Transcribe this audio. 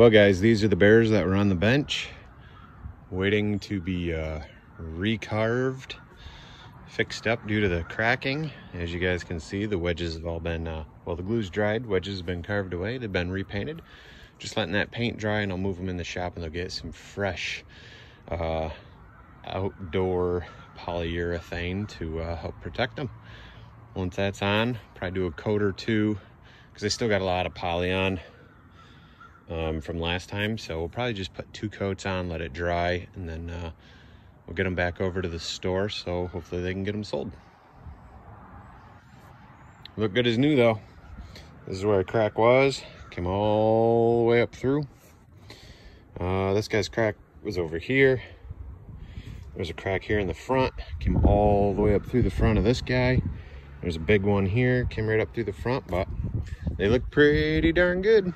Well guys, these are the bears that were on the bench waiting to be uh, recarved, fixed up due to the cracking. As you guys can see, the wedges have all been, uh, well the glue's dried, wedges have been carved away, they've been repainted. Just letting that paint dry and I'll move them in the shop and they'll get some fresh uh, outdoor polyurethane to uh, help protect them. Once that's on, probably do a coat or two because they still got a lot of poly on um, from last time. So we'll probably just put two coats on, let it dry, and then uh, we'll get them back over to the store. So hopefully they can get them sold. Look good as new though. This is where a crack was. Came all the way up through. Uh, this guy's crack was over here. There's a crack here in the front. Came all the way up through the front of this guy. There's a big one here. Came right up through the front, but they look pretty darn good.